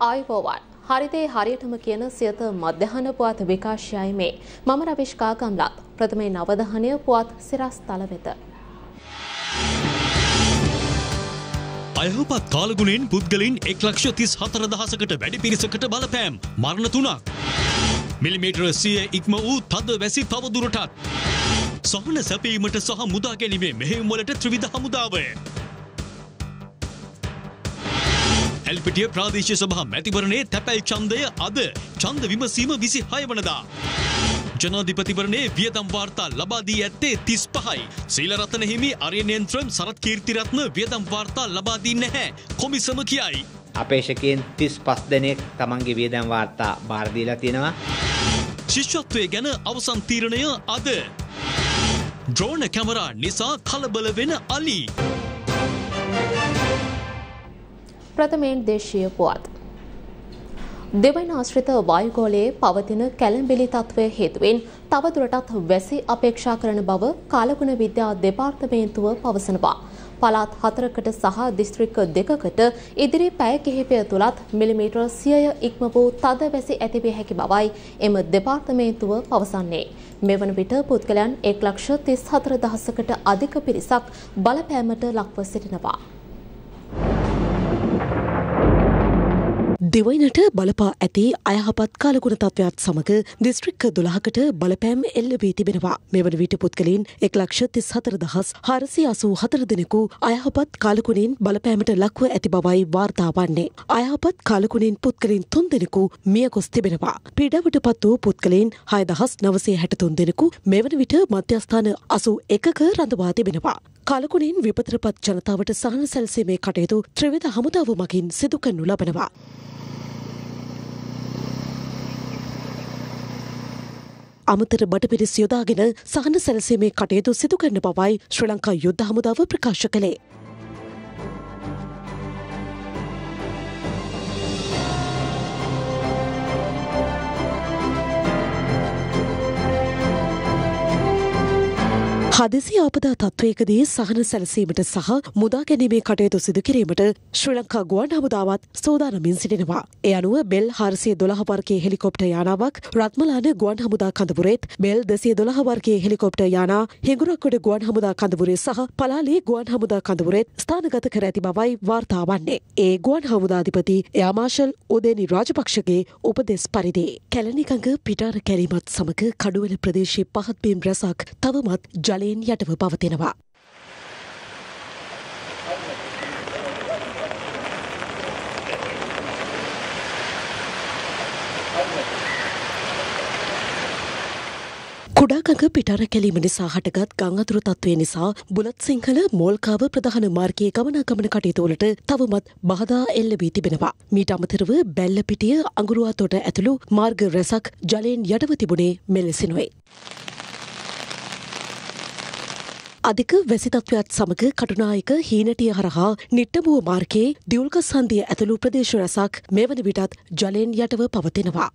ආයුබෝවන් හරිදේ හරියටම කියන සියත මධ්‍යහන පුවත් විකාශයයි මේ මම රවිශ් කාගම්ලත් ප්‍රථමයෙන් අවධානය පුවත් සිරස් තල වෙත. අයහපත් කාලගුණෙන් පුද්ගලින් එක් ලක්ෂ තිස් හතර දහසකට වැඩි පිරිසකට බලපෑම් මරණ තුනක්. මිලිමේටර සිය ඉක්ම වූ තද වැසි තවදුරටත්. සහන සැපීමට සහ මුදා ගැනීමේ මෙහෙම්වලට ත්‍රවිධ හමුදාවය. ඇල්පිටිය ප්‍රාදේශය සභහා මැතිවරණේ තැපැල් චන්දය අද චන්ද විමසීම විසි හය වනදා. ජනාධිපතිවරණේ වියදම් වාර්තා ලබාදී ඇත්තේ තිස් පහයි. සීලරතන හිමි අරයනයන්ත්‍රම් සරත් කීර්තිරත්න වියදම් වාර්තා ලබාදී නැහැ කොමිසම කියයි. අපේෂකයෙන් තිස් පස් දෙනෙක් තමන්ගේ වියදම් වාර්තා භාරදීලා තියෙනවා. ශිෂ්‍යත්වය ගැන අවසන් තීරණය අද. ද්‍රෝණ කැමරා නිසා කලබල වෙන අලි. ප්‍රථමයෙන් දේශීය පුවත්. දෙවන ආශ්‍රිත වායුගෝලයේ පවතින කැළඹිලි තත්ත්වය හේතුවෙන් තවදුරටත් වැසි අපේක්ෂා කරන බව කාලගුණ විද්‍යා දෙපාර්තමේන්තුව පවසනවා. පළාත් හතරකට සහ දිස්ත්‍රික්ක දෙකකට ඉදිරි පැය කිහිපය තුළත් මිලිමීටර් සියය ඉක්ම වූ තද වැසි ඇතිවිය හැකි බවයි එම දෙපාර්තමේන්තුව පවසන්නේ. මෙවන විට පුද්ගලයන් එක් ලක්ෂ තිස් හතර දහසකට අධික පිරිසක් බලපෑමට ලක්ව සිටිනවා. දෙවයිනට බලපා ඇති අයහපත් කාලගුණ තත්ත්වයක් සමඟ දිස්ත්‍රික්ක දොළහකට බලපෑම් එල්ල වී තිබෙනවා. මෙවන විට පුද්ගලින් එක් ලක්ෂ තිස් හතර දහස් හරසි අසූ හතර දෙනෙකු අයහපත් කාලකුණින් බලපෑමට ලක්ව ඇති බවයි වාර්තා වන්නේ. අයහපත් කාලකුණින් පුද්ගලින් තුන් දෙනෙකු මිය ගොස් තිබෙනවා. පීඩාවට පත් වූ පුද්ගලයින් හය දහස් නවසේ හැටතුන් දෙනෙකු මෙවන විට මධ්‍යස්ථාන අසු එකක රඳවා තිබෙනවා. කලකුණින් විපතරපත් ජනතාවට සහන සැල්සීමේ කටයුතු ත්‍රවිධ හමුදාව මගින් සිදු කරනු ලබනවා. අමතර බටපිරිස් යොදාගෙන සහන සැලසීමේ කටයුතු සිදු කරන බවයි ශ්‍ර ලංකා යුද්ධ හමුදාව ප්‍රකාශ කළේ. හදිසි ආපදා තත්ත්වයකදී සහන සැලසීමට සහ මුදා ගැනීමේ කටයුතු සිදු කිරීමට ශ්‍රී ලංකා ගුවන් හමුදාවත් සෝදානමින් සිටිනවා. ඒ අනුව බෙල් හරසිය දොළහ වර්ගයේ හෙලිකොප්ට යානාවක් රත්මලාන ගුවන් හමුදා කඳපුරේත් බෙල් දෙසිය දොළහ වර්ගයේ හෙලිකොප්ට යානා හිඟුරක්කොට ගුවන් හමුදා කඳපුරේ සහ පලාලේ ගුවන් හමුදා කඳපුරේත් ස්ථානගත කර ඇති බවයි වාර්තා වන්නේ. ඒ ගුවන් හමුදාධිපති එයාමාශල් උදේනි රාජපක්ෂගේ උපදෙස් පරිදි. කැලනිකඟ පිටාර කැරීමත් සමඟ කඩුවල ප්‍රදේශයේ පහත්බීම් රැසක් තවමත් ජලය බලයෙන් යටව පවතිනවා. කුඩාකඟ පිටර කැලීම නිසා හටගත් ගං අතුරු තත්ත්වය නිසා බුලත් සිංහල මෝල්කාව ප්‍රධාන මාර්ගයේ ගමනාගමන කටයුතුවලට තවමත් බාධා එල්ල වී තිබෙනවා. මීට අමතරව බැල්ලපිටිය අඟුරුවාතොට ඇතුළු මාර්ග රැසක් ජලයෙන් යටව තිබුණේ මෙලෙසිනුයි. අධික වැසිතත්වයක් සමඟ කටුනායක හීනටිය හරහා නිට්ටමුව මාර්කයේ දියුල්ක සන්දිය ඇතුළු ප්‍රදේශ රැසක් මෙවන විටත් ජලයෙන් යටව පවතිනවා.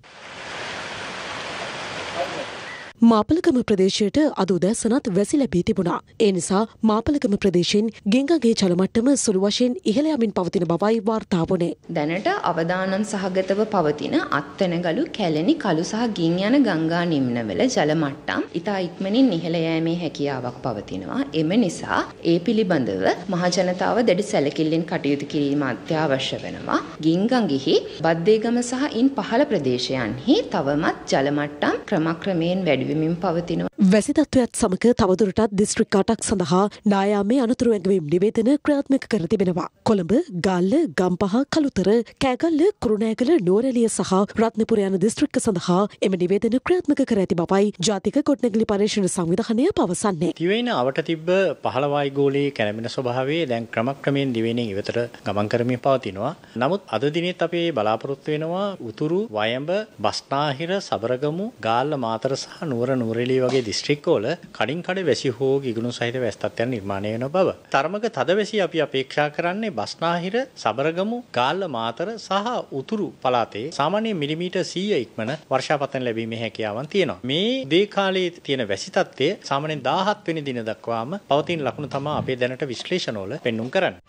මාපලකම ප්‍රදේශයට අද උදැසනත් වැසි ලැබී තිබුණා. ඒ නිසා මාපලකම ප්‍රදේශයෙන් ගෙංගගේ ජලමට්ටම සුළු වශයෙන් ඉහළ යමින් පවතින බවයි වාර්තා වුණේ. දැනට අවදානම් සහගතව පවතින අත්තනගලු කැලණි කළු සහ ගින් යන ගංගා නිම්නවල ජල මට්ටම් ඉතා ඉක්මනින් ඉහළ යෑමේ හැකියාවක් පවතිනවා. එම නිසා ඒ පිළිබඳව මහජනතාව දැඩි සැලකිල්ලෙන් කටයුතු කිරීම අත්‍යවශ්‍ය වෙනවා. ගින්ගඟෙහි බද්දේගම සහ ඉන් පහළ ප්‍රදේශයන්හි තවමත් ජල මට්ටම් ක්‍රමක්‍රමයෙන් වැඩි වැඩිවෙමින් පවතිනවා. වැසි තත්ත්වයක් සමග තවදුරටත් දිස්ත්‍රික් අටක් සඳහා නායාමේ අනතුරු ඇඟවීම් නිවේදන ක්‍රියාත්මක කර තිබෙනවා. කොළඹ, ගාල්ල, ගම්පහ, කළුතර, කෑගල්ල, කුරුණෑගල, නුවරඑළිය සහ රත්නපුර යන දිස්ත්‍රික්ක සඳහා එම නිවේදන ක්‍රියාත්මක කර ඇති බවයි ජාතික ගොඩනැගිලි පර්යේෂණ සංවිධානය පවසන්නේ. දිවයින අවට තිබ්බ පහළවායි ගෝලයේ කැරමෙන ස්වභාවයේ දැන් ක්‍රමක්‍රමයෙන් දිවයිනෙන් ඉවතට ගමන් කරමින් පවතිනවා. නමුත් අද දිනෙත් අපේ බලාපොරොත්තු වෙනවා උතුරු වයඹ බස්නාහිර සබරගමු ගාල්ල මාතර සහ නුවර නුවරඑළිය වගේ දිස්ත්‍රික්කවල කඩින් කඩ වැසි හෝ ගිගුණු සහිත වැස් තත්ත්වයන් නිර්මාණය වෙන බව. තරමක තද වැසි අපි අපේක්ෂා කරන්නේ බස්නාහිර සබරගමු ගාල්ල මාතර සහ උතුරු පළාතේ සාමාන්‍ය මිලිමීටර් 100 ඉක්මන වර්ෂාපතන ලැබීමේ හැකියාවන් තියෙනවා. මේ දේ කාලයේ තියෙන වැසි තත්ත්වය සාමාන්‍යයෙන් 17 වෙනි දින දක්වාම පවතින ලකුණු තමයි අපේ දැනට විශ්ලේෂණවල පෙන්눔 කරන්නේ.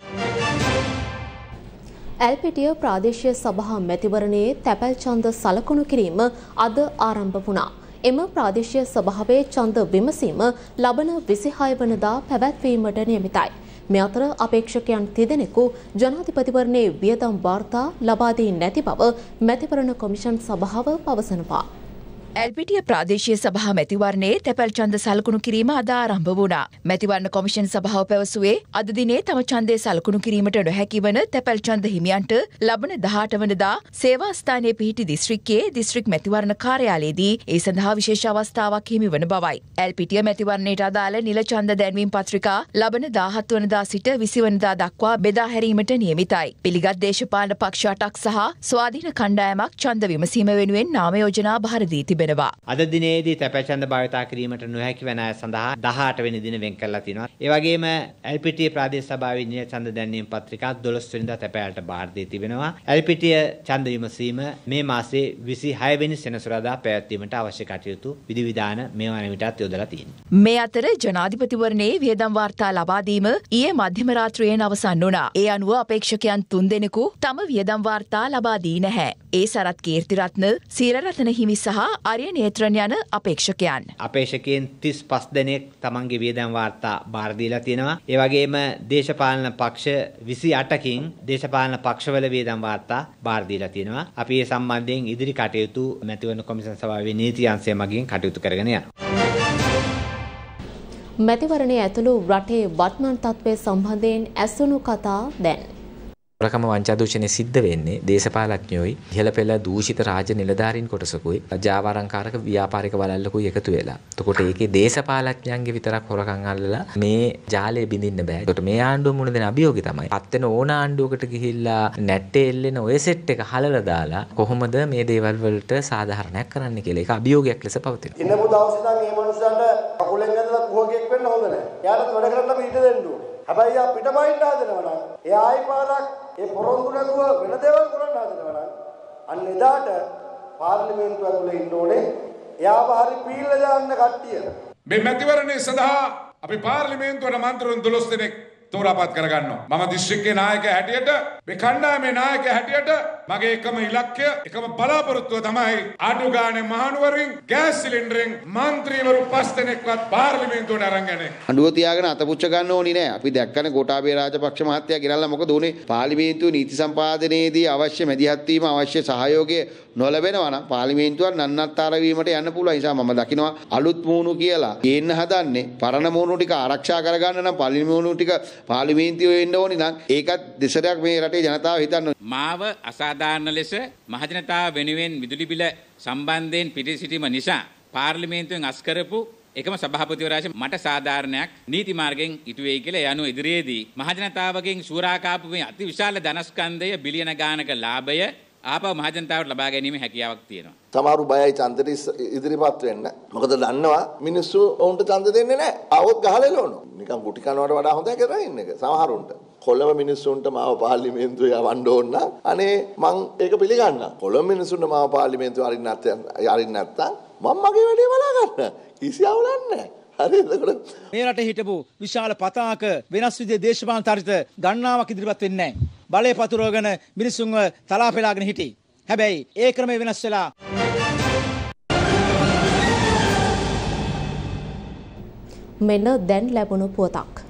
ඇල්පිටිය ප්‍රාදේශීය සභා මැතිවරණයේ තැපැල් ඡන්ද සලකුණු කිරීම අද ආරම්භ වුණා. එම ප්‍රාදේශීය සභාවේ ඡන්ද විමසීම ලබන 26 වනදා පැවැත්වීමට නියමිතයි. මේ අතර අපේක්ෂකයන් තිදෙනෙකු ජනාධිපතිවරණයේ වියදම් වාර්තා ලබා දී නැති බව මැතිවරණ කොමිෂන් සභාව පවසනවා. ඇල්පිටිය ප්‍රාදේශීය සභහා මැතිවරණයේ තැපැල් ඡන්ද සලකුණු කිරීම අද ආරම්භ වුණා. මැතිවරණ කොමිෂන් සභාව පැවසුවේ අද දිනේ තම ඡන්දය සලකුණු කිරීමට නොහැකි වන තැපැල් ඡන්ද හිමියන්ට ලබන 18 වනදා සේවා ස්ථානයේ පිහිටි දිස්ත්‍රික්කයේ දිස්ත්‍රික් මැතිවරණ කාර්යාලයේදී ඒ සඳහා විශේෂ අවස්ථාවක් හිමි වන බවයි. ඇල්පිටිය මැතිවරණයට අදාළ නිල ඡන්ද දැන්වීම් පත්‍රිකා ලබන 17 වනදා සිට 20 වනදා දක්වා බෙදා හැරීමට නියමිතයි. පිළිගත් දේශපාලන පක්ෂ 8ක් සහ ස්වාධීන කණ්ඩායමක් ඡන්ද විමසීම වෙනුවෙන් නාම යෝජනා බහර දී තිබෙනවා. තිබෙනවා. අද දිනේදී තැපැචන්ද භාවිතා කිරීමට නොහැකි වන අය සඳහා 18 වෙනි දින වෙන් කරලා තිනවා. ඒ වගේම එල්පිටිය ප්‍රාදේශ සභාවේ නිය ඡන්ද දැන්වීම පත්‍රිකා 12 වෙනිදා තැපෑලට බාර දී තිබෙනවා. එල්පිටිය ඡන්ද විමසීම මේ මාසේ 26 වෙනි සෙනසුරාදා පැවැත්වීමට අවශ්‍ය කටයුතු විධිවිධාන මේ වන විටත් යොදලා තියෙනවා. මේ අතර ජනාධිපතිවරණයේ වියදම් වාර්තා ලබා දීම ඊයේ මධ්‍යම රාත්‍රියෙන් අවසන් වුණා. ඒ අනුව අපේක්ෂකයන් තුන්දෙනෙකු තම වියදම් වාර්තා ලබා දී නැහැ. ඒ සරත් කීර්තිරත්න, සීරරතන හිමි සහ ආර්ය නේත්‍රන් යන අපේක්ෂකයන්. අපේක්ෂකයන් 35 දෙනෙක් තමන්ගේ වියදම් වාර්තා බාර දීලා තියෙනවා. ඒ වගේම දේශපාලන පක්ෂ 28කින් දේශපාලන පක්ෂවල වියදම් වාර්තා බාර දීලා තියෙනවා. අපි ඒ සම්බන්ධයෙන් ඉදිරි කටයුතු මැතිවරණ කොමිසම් සභාවේ නීති අංශය මගින් කටයුතු කරගෙන යනවා. මැතිවරණය ඇතුළු රටේ වත්මන් තත්ත්වය සම්බන්ධයෙන් ඇසුණු කතා දැන්. ප්‍රකම වංචා දූෂණය සිද්ධ වෙන්නේ දේශපාලඥයෝයි ඉහළ පෙළ දූෂිත රාජ්‍ය නිලධාරීන් කොටසකුයි ජාවාරංකාරක ව්‍යාපාරික වලල්ලකුයි එකතු වෙලා. එතකොට ඒකේ දේශපාලඥයන්ගේ විතරක් හොරකම් අල්ලලා මේ ජාලය බිඳින්න බෑ. එතකොට මේ ආණ්ඩුව මුණ දෙන අභියෝගය තමයි. පත් වෙන ඕන ආණ්ඩුවකට ගිහිල්ලා නැට්ටේ එල්ලෙන ඔය සෙට් එක හලලා දාලා කොහොමද මේ දේවල් වලට සාධාරණයක් කරන්න කියලා. ඒක අභියෝගයක් ලෙස පවතිනවා. ඉන්නපු දවසේ නම් මේ මනුස්සයන්ට කකුලෙන් ඇදලා කුහකෙක් වෙන්න හොඳ නැහැ. එයාට වැඩ කරන්න අපි ඉඩ දෙන්න ඕනේ. හැබැයි යා පිටපයින් හදනවා නම් එයා ආයි පාරක් ඒ පොරොන්දු නැතුව වෙන දේවල් කරන්න හදනවා නම් අන්න එදාට පාර්ලිමේන්තුව ඇතුලේ ඉන්න ඕනේ එයාව හරි පීල්ල දාන්න කට්ටිය. මේ මැතිවරණය සඳහා අපි පාර්ලිමේන්තුවට මන්ත්‍රීන් 12 දෙනෙක් තෝරාපත් කරගන්නවා. මම දිස්ත්‍රික්කයේ නායකයා හැටියට මේ කණ්ඩායමේ නායකයා හැටියට මගේ එකම ඉලක්කය එකම බලාපොරොත්තුව තමයි අඩු ගානේ මහනුවරින් ගෑස් සිලින්ඩරෙන් මන්ත්‍රීවරු පස් දෙනෙක්වත් පාර්ලිමේන්තුවට අරන් යන්නේ. අඬුව තියාගෙන අතපුච්ච ගන්න ඕනි නෑ. අපි දැක්කනේ ගෝඨාභය රාජපක්ෂ මහත්තයා ගෙනල්ලා මොකද උනේ? පාර්ලිමේන්තුවේ නීති සම්පාදනයේදී අවශ්‍ය මැදිහත් වීම අවශ්‍ය සහයෝගය නොලැබෙනවා නම් පාර්ලිමේන්තුවක් නන්නත්තර වීමට යන්න පුළුවන්. නිසා මම දකිනවා අලුත් මූණු කියලා. ගේන්න හදන්නේ පරණ මූණු ටික ආරක්ෂා කරගන්න නම් පාර්ලිමේන්තුව ටික පාර්ලිමේන්තුවේ එන්න ඕනි නම් ඒකත් දෙසරයක් මේ රටේ ජනතාව හිතන්න. මාව අසා අසාධාරණ ලෙස මහජනතාව වෙනුවෙන් විදුලි බිල සම්බන්ධයෙන් පිටි සිටීම නිසා පාර්ලිමේන්තුවෙන් අස් කරපු එකම සභාපතිවරයාගේ මට සාධාරණයක් නීති මාර්ගයෙන් ඉටු වෙයි කියලා ඒ අනුව ඉදිරියේදී මහජනතාවගෙන් සූරා කාපු මේ අති විශාල ධනස්කන්ධය බිලියන ගානක ලාභය ආපහු මහජනතාවට ලබා ගැනීමේ හැකියාවක් තියෙනවා. සමහරු බයයි ඡන්දෙට ඉදිරිපත් වෙන්න. මොකද දන්නවා මිනිස්සු ඔවුන්ට ඡන්ද දෙන්නේ නැහැ. ආවොත් ගහලා එළවනවා. නිකන් ගුටි කනවට වඩා හොඳයි කරලා ඉන්න එක. සමහරුන්ට. කොළඹ මිනිස්සුන්ට මාව පාර්ලිමේන්තුවේ යවන්න ඕන අනේ මං ඒක පිළිගන්නම්. කොළඹ මිනිස්සුන්ට මාව පාර්ලිමේන්තුවේ අරින්න අරින්න නැත්නම් මම මගේ වැඩේ බලා ගන්න. කිසි අවුලක් නැහැ. මේ රටේ හිටපු විශාල පතාක වෙනස් විදිහේ දේශපාලන චරිත ගණනාවක් ඉදිරිපත් වෙන්නේ නැහැ. බලය පතුරවගෙන මිනිස්සුන්ව තලා පෙලාගෙන හිටි. හැබැයි ඒ ක්‍රමය වෙනස් වෙලා මෙන්න දැන් ලැබුණු පුවතක්.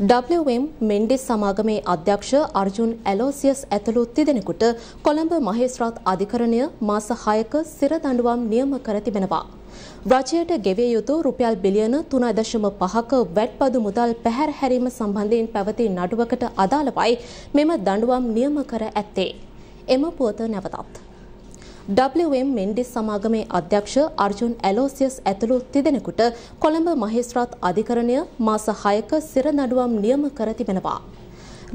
WM මෙන්ඩිස් සමාගමේ අධ්‍යක්ෂ අර්ජුන් ඇලෝසියස් ඇතුළු තිදෙනෙකුට කොළඹ මහේස්ත්‍රාත් අධිකරණය මාස 6ක සිර දඬුවම් නියම කර තිබෙනවා. රජයට ගෙවිය යුතු රුපියල් බිලියන 3.5ක වැට්පදු මුදල් පැහැර හැරීම සම්බන්ධයෙන් පැවති නඩුවකට අදාළවයි මෙම දඬුවම් නියම කර ඇත්තේ. එම පුවත නැවතත්. WM මෙන්ඩිස් සමාගමේ අධ්‍යක්ෂ අර්ජුන් ඇලෝසියස් ඇතුළු තිදෙනෙකුට කොළඹ මහේස්ත්‍රාත් අධිකරණය මාස 6ක සිර නඩුවම් නියම කර තිබෙනවා.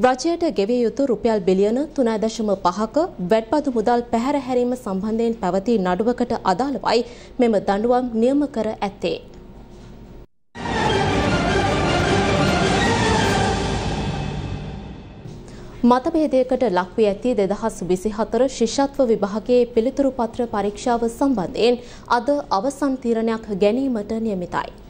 රජයට ගෙවිය යුතු රුපියල් බිලියන 3.5ක වැට්පතු මුදල් පැහැර හැරීම සම්බන්ධයෙන් පැවති නඩුවකට අදාළවයි මෙම දඬුවම් නියම කර ඇත්තේ. මතභේදයකට ලක්වී ඇති දෙදහස් විසිහතර ශිෂත්ව විභාගයේ පිළිතුරු පත්‍ර පරීක්ෂාව සම්බන්ධයෙන් අද අවසන් තීරණයක් ගැනීමට නියමිතයි.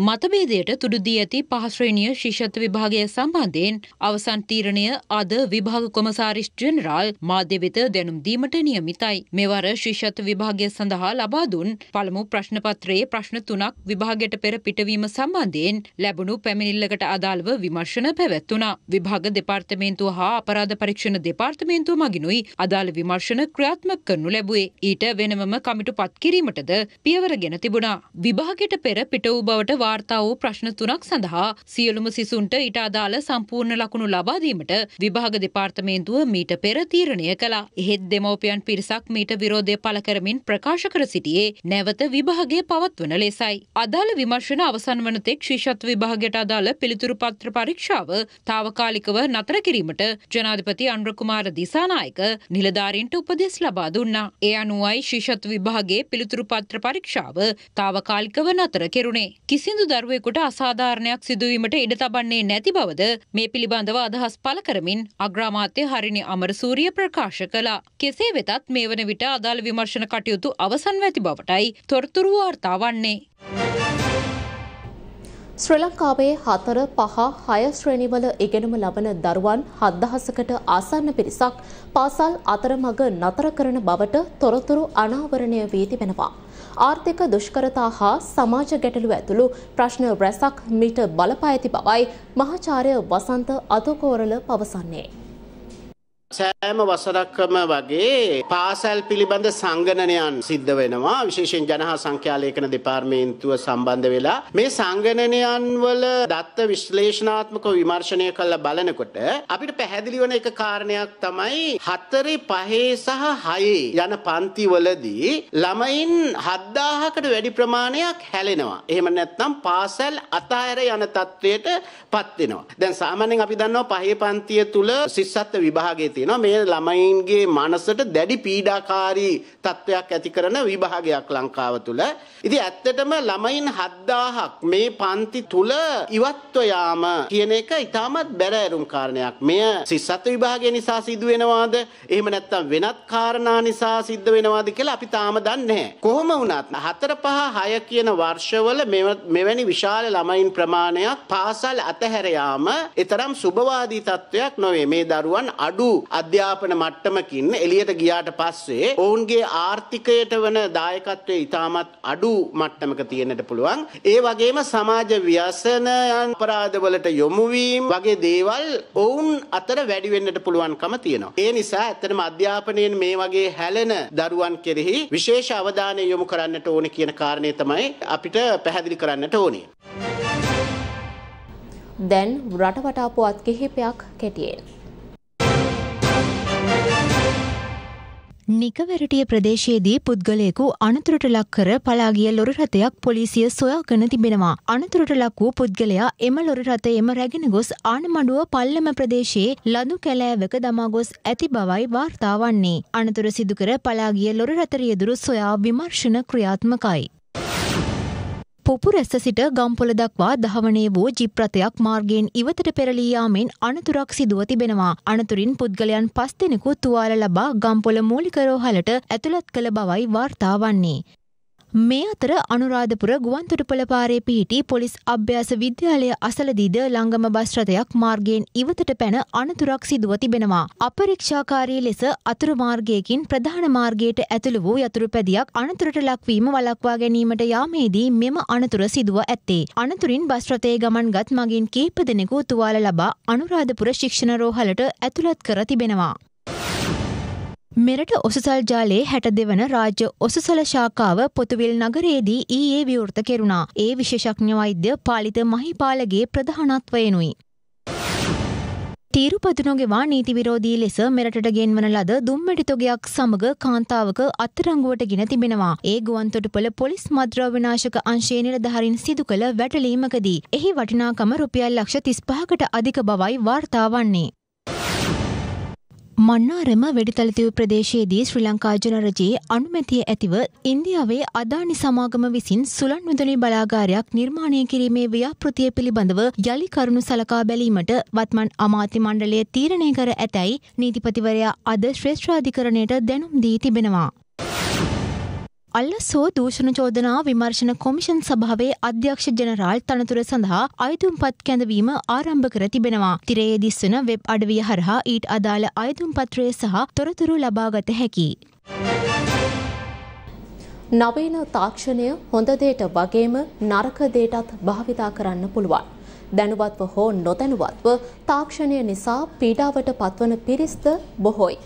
මතභේදයට තුඩුදී ඇති පහශ්‍රේණිය ශිෂත්ව විභාගය සම්බන්ධයෙන් අවසන් තීරණය අද විභාග කොමසාරිස් ජෙනරාල් මාධ්‍ය වෙත දැනුම් දීමට නියමිතයි. මෙවර ශිෂත්ව විභාගය සඳහා ලබා දුන් පළමු ප්‍රශ්න පත්‍රයේ ප්‍රශ්න තුනක් විභාගයට පෙර පිටවීම සම්බන්ධයෙන් ලැබුණු පැමිණිල්ලකට අදාළව විමර්ශන පැවැත්වුණා. විභාග දෙපාර්තමේන්තුව හා අපරාධ පරීක්ෂණ දෙපාර්තමේන්තුව මගිනුයි අදාළ විමර්ශන ක්‍රියාත්මක කරනු ලැබුවේ. ඊට වෙනමම කමිටු පත් කිරීමටද පියවර ගෙන තිබුණා. විභාගයට පෙර පිට වූ බවට වාර්තා වූ ප්‍රශ්න තුනක් සඳහා සියලුම සිසුන්ට ඊට අදාළ සම්පූර්ණ ලකුණු ලබා දීමට විභාග දෙපාර්තමේන්තුව මීට පෙර තීරණය කළා. එහෙත් දෙමව්පියන් පිරිසක් මීට විරෝධය පළ කරමින් ප්‍රකාශ කර සිටියේ නැවත විභාගය පවත්වන ලෙසයි. අදාළ විමර්ශන අවසන් වන තෙක් ශිෂ්‍යත්ව විභාගයට අදාළ පිළිතුරු පත්‍ර පරීක්ෂාව తాවකාලිකව නතර කිරීමට ජනාධිපති අනුර කුමාර දිසානායක නිලධාරීන්ට උපදෙස් ලබා දුන්නා. ඒ අනුවයි ශිෂ්‍යත්ව විභාගයේ පිළිතුරු පත්‍ර පරීක්ෂාව తాවකාලිකව නතර කෙරුණේ. කිසි කිසිදු දරුවෙකුට අසාධාරණයක් සිදුවීමට ඉඩ තබන්නේ නැති බවද මේ පිළිබඳව අදහස් පළ කරමින් අග්‍රාමාත්‍ය හරිනි අමරසූරිය ප්‍රකාශ කළා. කෙසේ වෙතත් මේ වන විට අදාළ විමර්ශන කටයුතු අවසන් ඇති බවටයි තොරතුරු වාර්තා වන්නේ. ශ්‍රී ලංකාවේ හතර පහ හය ශ්‍රේණිවල ඉගෙනුම ලබන දරුවන් හත්දහසකට ආසන්න පිරිසක් පාසල් අතරමඟ නතර කරන බවට තොරතුරු අනාවරණය වී තිබෙනවා. ආර්ථික දුෂ්කරතා හා සමාජ ගැටලු ඇතුළු ප්‍රශ්න රැසක් මීට බලපා ඇති බවයි මහාචාර්ය වසන්ත අතකෝරල පවසන්නේ. සෑම වසරක්කම වගේ පාසැල් පිළිබඳ සංගණනයන් සිද්ධ වෙනවා විශේෂයෙන් ජනහා සංඛ්‍යාලේඛන දෙපාර්තමේන්තුව සම්බන්ධ වෙලා මේ සංගණනයන් වල දත්ත විශ්ලේෂණාත්මක විමර්ශනය කළ බලනකොට අපිට පැහැදිලි වන එක කාරණයක් තමයි හතරේ පහේ සහ හයේ යන පන්තිවලදී ළමයින් 7000කට වැඩි ප්‍රමාණයක් හැලෙනවා. එහෙම නැත්නම් පාසැල් අතහැර යන තත්වයට පත් වෙනවා. දැන් සාමාන්‍යයෙන් අපි දන්නවා පහේ පන්තිය තුල සිස්සත්ත්ව විභාගයේ තියෙනවා මේ ළමයින්ගේ මනසට දැඩි පීඩාකාරී තත්වයක් ඇති කරන විභාගයක් ලංකාව තුල. ඉතින් ඇත්තටම ළමයින් 7000ක් මේ පන්ති තුල ඉවත්ව යාම කියන එක ඉතාමත් බැරෑරුම් කාරණයක්. මෙය සිස්සත් විභාගය නිසා සිදු වෙනවාද? එහෙම නැත්නම් වෙනත් කාරණා නිසා සිද්ධ වෙනවාද කියලා අපි තාම දන්නේ නැහැ. කොහොම වුණත් 4 5 6 කියන වර්ෂවල මෙවැනි විශාල ළමයින් ප්‍රමාණයක් පාසල් අතහැර යාම ඊතරම් සුබවාදී තත්වයක් නොවේ. මේ දරුවන් අඩු අධ්‍යාපන මට්ටමකින් එළියට ගියාට පස්සේ ඔවුන්ගේ ආර්ථිකයට වන දායකත්වය ඉතාමත් අඩු මට්ටමක තියෙන්නට පුළුවන්. ඒ වගේම සමාජ ව්‍යසනයන් අපරාධවලට යොමු වීම වගේ දේවල් ඔවුන් අතර වැඩි වෙන්නට පුළුවන්කම තියෙනවා. ඒ නිසා ඇත්තටම අධ්‍යාපනයෙන් මේ වගේ හැලෙන දරුවන් කෙරෙහි විශේෂ අවධානය යොමු කරන්නට ඕනේ කියන කාරණේ තමයි අපිට පැහැදිලි කරන්නට ඕනේ. දැන් රටවටා පුවත් කිහිපයක් කෙටියෙන්. නිකවැරටිය ප්‍රදේශයේදී පුද්ගලයෙකු අනතුරට ලක් කර පලාගිය ලොරි රථයක් පොලිසිය සොයාගෙන තිබෙනවා. අනතුරට ලක් වූ පුද්ගලයා එම ලොරි රථයේම රැගෙන ගොස් ආනමඩුව පල්ලම ප්‍රදේශයේ ලදු කැලෑවක දමා ගොස් ඇති බවයි වාර්තා වන්නේ. අනතුර සිදුකර පලාගිය ලොරි රථ රියදුරු සොයා විමර්ශන ක්‍රියාත්මකයි. පුපු රැස්ස සිට ගම්පොල දක්වා දහවනේ වූ ජිප්‍රතයක් මාර්ගයෙන් ඉවතට පෙරලී යාමෙන් අනතුරක් සිදුව තිබෙනවා. අනතුරින් පුද්ගලයන් පස් දෙනෙකු තුවාල ලබා ගම්පොල මූලික රෝහලට ඇතුළත් කළ බවයි වාර්තා වන්නේ. මේ අතර අනුරාධපුර ගුවන්තොටුපළ පාරේ පිහිටි පොලිස් අභ්‍යාස විද්‍යාලය අසලදීද ළංගම බස් රථයක් මාර්ගයෙන් ඉවතට පැන අනතුරක් සිදුව තිබෙනවා. අපරීක්ෂාකාරී ලෙස අතුරු මාර්ගයකින් ප්‍රධාන මාර්ගයට ඇතුළු වූ යතුරු පැදියක් අනතුරට ලක්වීම වළක්වා ගැනීමට යාමේදී මෙම අනතුර සිදුව ඇත්තේ. අනතුරින් බස් රථයේ ගමන්ගත් මගින් කීප දෙනෙකු තුවාල ලබා අනුරාධපුර ශික්ෂණ රෝහලට ඇතුළත් කර තිබෙනවා. මෙරට ඔසුසල් ජාලයේ හැට දෙවන රාජ්‍ය ඔසුසල ශාකාව පොතුවිල් නගරයේදී ඊයේ විවෘත කෙරුණා. ඒ විශේෂඥ වෛද්‍ය පාලිත මහිපාලගේ ප්‍රධානත්වයනුයි. තීරුපතු නොගෙවා නීති විරෝධී ලෙස මෙරටට ගෙන්වන ලද දුම්මැටි තොගයක් සමග කාන්තාවක අත්තරංගුවට ගෙන තිබෙනවා. ඒ ගුවන්තොටුපළ පොලිස් මද්‍රව විනාශක අංශයේ නිලධාරීන් සිදු කළ වැටලීමකදී එහි වටිනාකම රුපියල් ලක්ෂ 35කට අධික බවයි වාර්තා වන්නේ. මන්නාරම වෙඩිතලතිව ප්‍රදේශයේදී ශ්‍රී ලංකා ජනරජයේ අනුමැතිය ඇතිව ඉන්දියාවේ අදානි සමාගම විසින් සුලන් මුදලි බලාගාරයක් නිර්මාණය කිරීමේ ව්‍යාපෘතිය පිළිබඳව යළි කරුණු සලකා බැලීමට වත්මන් අමාත්‍ය මණ්ඩලය තීරණය කර ඇතැයි නීතිපතිවරයා අද ශ්‍රේෂ්ඨාධිකරණයට දැනුම් දී තිබෙනවා. අල්ලසෝ දූෂණ චෝදනා විමර්ශන කොමිෂන් සභාවේ අධ්‍යක්ෂ ජනරාල් තනතුර සඳහා අයිතුම්පත් කැඳවීම ආරම්භ කර තිබෙනවා. තිරයේ දිස්වන වෙබ් අඩවිය හරහා ඊට අදාළ අයිතුම්පත්‍රය සහ තොරතුරු ලබාගත හැකි. නවීන තාක්ෂණය හොඳ දේට වගේම නරක දේටත් භාවිතා කරන්න පුළුවන්. දැනුවත්ව හෝ නොදැනුවත්ව තාක්ෂණය නිසා පීඩාවට පත්වන පිරිස්ද බොහෝයි.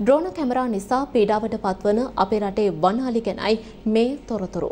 ඩ්‍රෝන කැමරා නිසා පීඩාවට පත්වන අපේ රටේ වනාලි ගැනයි මේ තොරතුරු.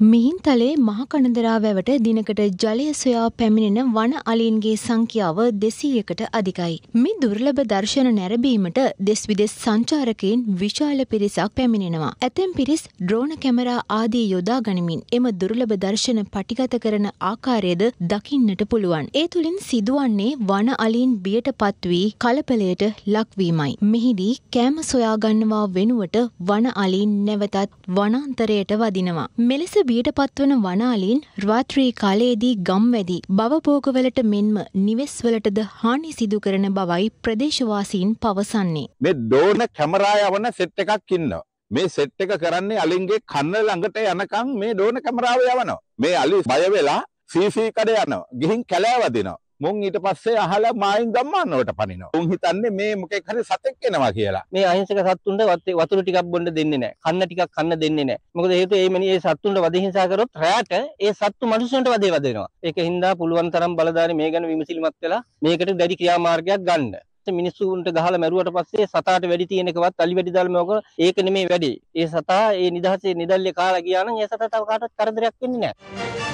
මිහින්තලේ මහකණදරා වැවට දිනකට ජලය සොයා පැමිණෙන වන අලීන්ගේ සංඛ්‍යාව දෙසීයකට අධිකයි. මේ දුර්ලභ දර්ශන නැරබීමට දෙස් විදෙස් සංචාරකයෙන් විශාල පිරිසක් පැමිණෙනවා. ඇතැම් පිරිස් ඩ්‍රෝන කැමරා ආදී යොදා ගනිමින් එම දුර්ලභ දර්ශන පටිගත කරන ආකාරයද දකින්නට පුළුවන්. ඒ තුළින් සිදුවන්නේ වන අලීන් බියට පත්වී කලපලයට ලක්වීමයි. මෙහිදී කෑම සොයාගන්නවා වෙනුවට වන අලීන් නැවතත් වනාන්තරයට වදිනවා. මෙලෙස බියට පත්වන වනාලීන් රාත්‍රී කාලයේදී ගම්වැදි බවභෝගවලට මෙන්ම නිවෙස්වලටද හානි සිදු කරන බවයි ප්‍රදේශවාසීන් පවසන්නේ. මේ ඩෝන කැමරා යවන සෙට් එකක් ඉන්නවා. මේ සෙට් එක කරන්නේ අලින්ගේ කන්න ළඟට යනකම් මේ ඩෝන කැමරාව යවනවා. මේ අලි බය වෙලා සීසී කඩ යනවා. ගිහින් කැලෑ වදිනවා. මුන් ඊට පස්සේ අහලා මායින් ගම්මානවට පනිනවා. උන් හිතන්නේ මේ මොකෙක් හරි සතෙක් එනවා කියලා. මේ අහිංසක සත්තුන්ට වතුර ටිකක් බොන්න දෙන්නේ නැහැ. කන්න ටිකක් කන්න දෙන්නේ නැහැ. මොකද හේතුව මේ මිනිහ ඒ සත්තුන්ට වද හිංසා කරොත් රැයට ඒ සත්තු මිනිස්සුන්ට වදේ වදිනවා. ඒක හින්දා පුළුවන් තරම් බලධාරී මේ ගැන විමසිලිමත් වෙලා මේකට දැඩි ක්‍රියාමාර්ගයක් ගන්න. මිනිස්සුන්ට ගහලා මැරුවට පස්සේ සතාට වැඩි තියෙන එකවත් අලි වැඩි දාලා මොක ඒක නෙමෙයි වැඩි. ඒ සතා ඒ නිදහසේ නිදල්ලේ කාලා ගියා නම් ඒ සතා තව කාටවත් කරදරයක් වෙන්නේ නැහැ.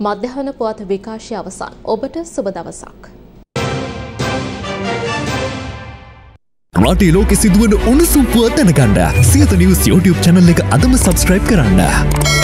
මධ්‍යහන පුවත් විකාශය අවසන්. ඔබට සුබ දවසක්. රටේ ලෝකෙ සිදුවන උණුසුම් පුවත් දැනගන්න සියත නිවස් YouTube channel එක අදම subscribe කරන්න.